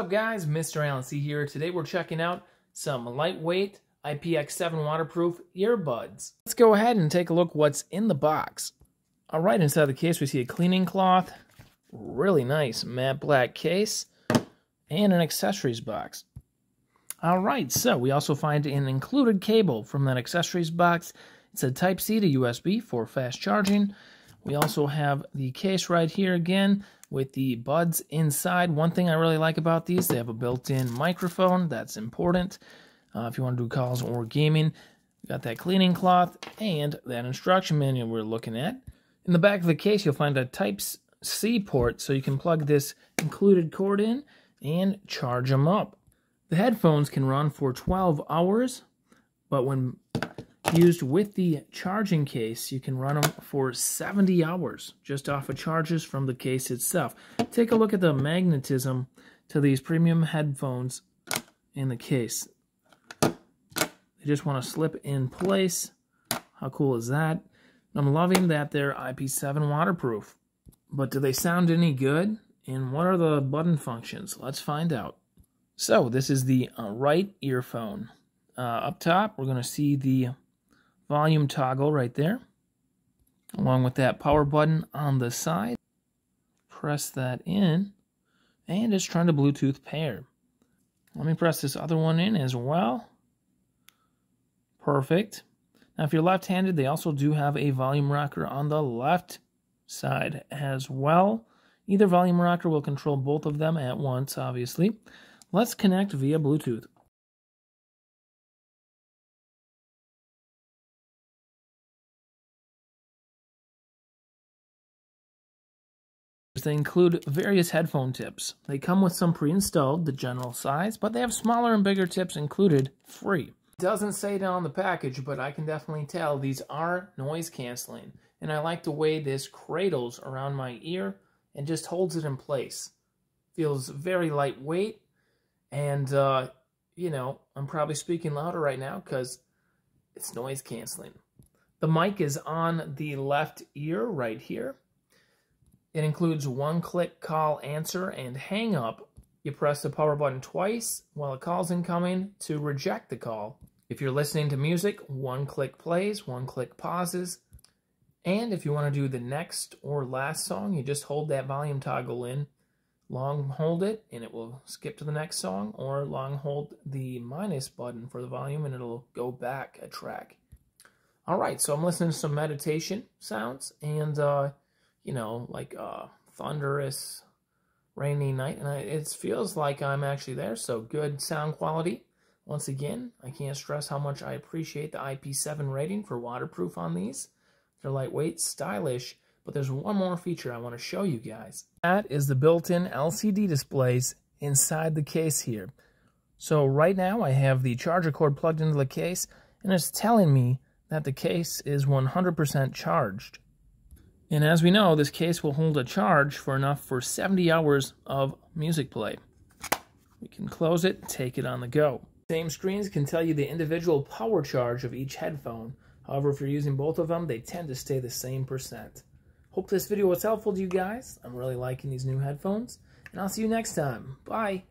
What's up guys, Mr. Alan C here. Today we're checking out some lightweight IPX7 waterproof earbuds. Let's go ahead and take a look what's in the box. Alright, inside the case we see a cleaning cloth, really nice matte black case, and an accessories box. Alright, so we also find an included cable from that accessories box. It's a Type-C to USB for fast charging. We also have the case right here again with the buds inside. One thing I really like about these, they have a built-in microphone. That's important uh, if you want to do calls or gaming. got that cleaning cloth and that instruction manual we're looking at. In the back of the case, you'll find a Type-C port, so you can plug this included cord in and charge them up. The headphones can run for 12 hours, but when used with the charging case, you can run them for 70 hours just off of charges from the case itself. Take a look at the magnetism to these premium headphones in the case. They just want to slip in place. How cool is that? I'm loving that they're IP7 waterproof. But do they sound any good? And what are the button functions? Let's find out. So this is the uh, right earphone. Uh, up top, we're going to see the volume toggle right there, along with that power button on the side. Press that in, and it's trying to Bluetooth pair. Let me press this other one in as well. Perfect. Now, if you're left-handed, they also do have a volume rocker on the left side as well. Either volume rocker will control both of them at once, obviously. Let's connect via Bluetooth. They include various headphone tips. They come with some pre-installed, the general size, but they have smaller and bigger tips included, free. It doesn't say it on the package, but I can definitely tell these are noise canceling. And I like the way this cradles around my ear and just holds it in place. Feels very lightweight, and, uh, you know, I'm probably speaking louder right now because it's noise canceling. The mic is on the left ear right here. It includes one-click call answer and hang up. You press the power button twice while a call's incoming to reject the call. If you're listening to music, one-click plays, one-click pauses. And if you want to do the next or last song, you just hold that volume toggle in, long hold it, and it will skip to the next song, or long hold the minus button for the volume, and it'll go back a track. All right, so I'm listening to some meditation sounds, and uh, you know, like a uh, thunderous, rainy night, and I, it feels like I'm actually there. So good sound quality. Once again, I can't stress how much I appreciate the IP7 rating for waterproof on these. They're lightweight, stylish, but there's one more feature I want to show you guys. That is the built-in LCD displays inside the case here. So right now I have the charger cord plugged into the case, and it's telling me that the case is 100% charged. And as we know, this case will hold a charge for enough for 70 hours of music play. We can close it, take it on the go. Same screens can tell you the individual power charge of each headphone. However, if you're using both of them, they tend to stay the same percent. Hope this video was helpful to you guys. I'm really liking these new headphones, and I'll see you next time. Bye!